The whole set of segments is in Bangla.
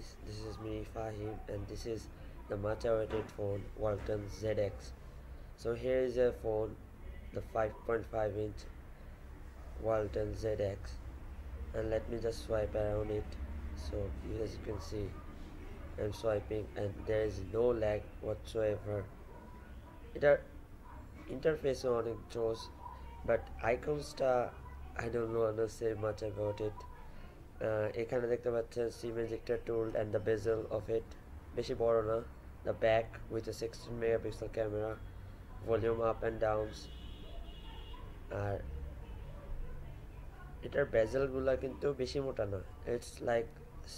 guys, this is me Fahim and this is the much awaited phone Vulcan ZX. So here is a phone, the 5.5 inch Vulcan ZX and let me just swipe around it so as you can see I'm swiping and there is no lag whatsoever. It are interface on it shows but icons star I don't know how to say much about it. এখানে দেখতে পাচ্ছেন SIM ejector tool and the bezel of it বেশি বড় না। The back with a sixteen megapixel camera volume up and downs আর এটার বেজেলগুলো কিন্তু বেশি মোটা না। ইটস লাইক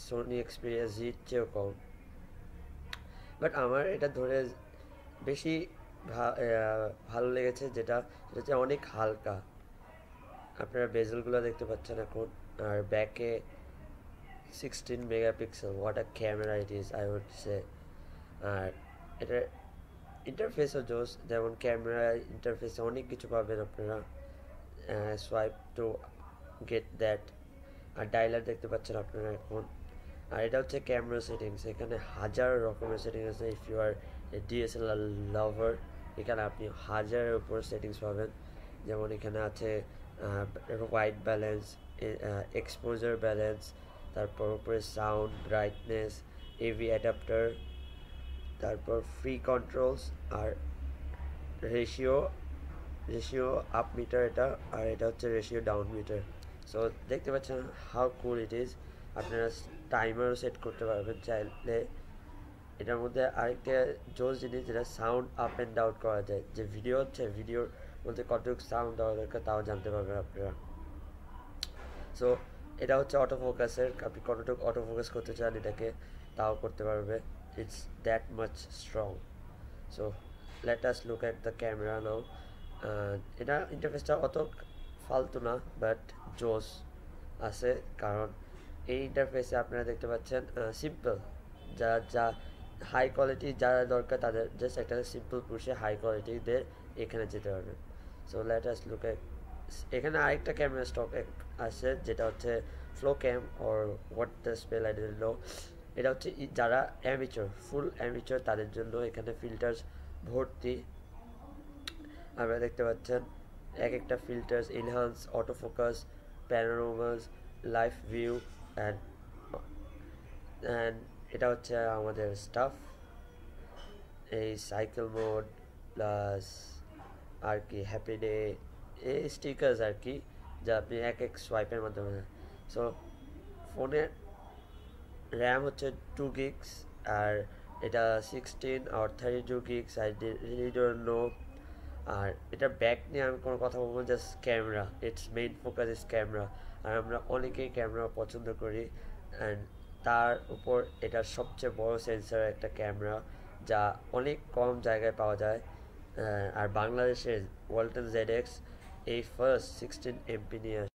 সোনি এক্সপিরিয়েন্স জির চেয়েও কম। বাট আমার এটা ধরে বেশি ভালো লেগেছে যেটা, সেটা হচ্ছে অনেক হালকা। আপনারা বেজেলগুলো দেখতে পাচ্ছেন এখন, আর ব্যাকে sixteen megapixel what a camera it is I would say আর এটার ইন্টারফেসও জোস, যেমন ক্যামেরা ইন্টারফেসে অনেক কিছু পাবেন আপনারা সোয়াইপ টু গেট দ্যাট আর ডাইলার দেখতে পাচ্ছেন আপনারা এখন। আর এটা হচ্ছে ক্যামেরা সেটিংস এখানে হাজার রকমের সেটিংস আছে if you are DSLR lover এখানে আপনি হাজারের উপর সেটিংস পাবেন। যেমন এখানে আছে হোয়াইট ব্যালেন্স এক্সপোজার ব্যালেন্স তারপর উপরে সাউন্ড ব্রাইটনেস এভি অ্যাডাপ্টার তারপর ফ্রি কন্ট্রোলস আর রেশিও রেশিও আপ মিটার এটা, আর এটা হচ্ছে রেশিও ডাউন মিটার সো দেখতে পাচ্ছেন হাউ কুল ইট ইজ আপনারা টাইমারও সেট করতে পারবেন চাইলে। এটার মধ্যে আরেকটা জোস জিনিস, যেটা সাউন্ড আপ অ্যান্ড ডাউন করা যায়। যে ভিডিও হচ্ছে ভিডিওর মধ্যে কতটুকু সাউন্ড দেওয়া দরকার তাও জানতে পারবেন আপনারা। সো এটা হচ্ছে অটো ফোকাসের আপনি কতটুকু অটো ফোকাস করতে চান এটাকে, তাও করতে পারবে। It's that much strong so let us look at the camera now এটা ইন্টারফেসটা অত ফালতু না বাট জোস আছে, কারণ এই ইন্টারফেসে আপনারা দেখতে পাচ্ছেন সিম্পল যা যা হাই কোয়ালিটি যারা দরকার তাদের জাস্ট একটা সিম্পল পুষে হাই কোয়ালিটিদের এখানে যেতে পারবেন সো লেট আস লুক এখানে আরেকটা ক্যামেরা স্টক আছে, যেটা হচ্ছে flow cam or what the spell I know এটা হচ্ছে যারা অ্যামিচর ফুল অ্যামিচর তাদের জন্য এখানে ফিল্টার্স ভর্তি। আপনারা দেখতে পাচ্ছেন এক একটা filters enhance auto focus panoramas life view and and এটা হচ্ছে আমাদের স্টাফ এই সাইকেল মোড প্লাস আর কি হ্যাপি ডে এই স্টিকার্স আর কি, যা আপনি এক এক সোয়াইপের মাধ্যমে সো ফোনের র্যাম হচ্ছে টু গিক্স আর এটা সিক্সটিন আর থার্টি টু গিক্স আর নো আর এটা ব্যাক নিয়ে আমি কোনো কথা বলব just camera it's main focus is camera আর আমরা অনেকেই ক্যামেরা পছন্দ করি অ্যান্ড তার উপর এটা সবচেয়ে বড় সেন্সার একটা ক্যামেরা যা অনেক কম জায়গায় পাওয়া যায়। আর বাংলাদেশের ওয়ালটন জেড এক্স এই ফার্স্ট সিক্সটিন এমপি নিয়ে